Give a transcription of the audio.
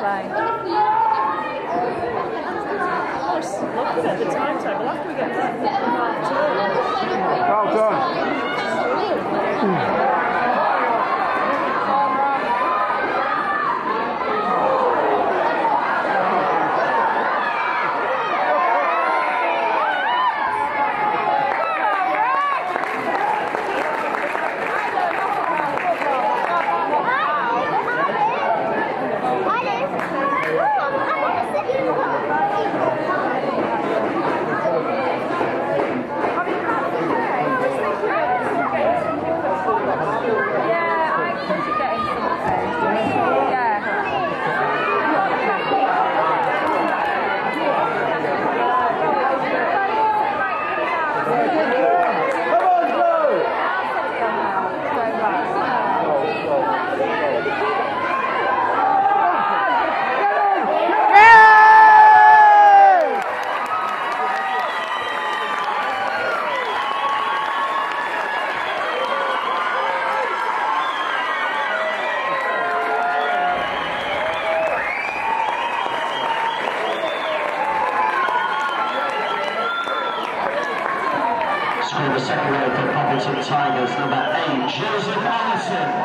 I was looking at the timetable after we get back from half term. Well done. Scored the second goal for Poppleton Tigers, number eight, Joseph Allison.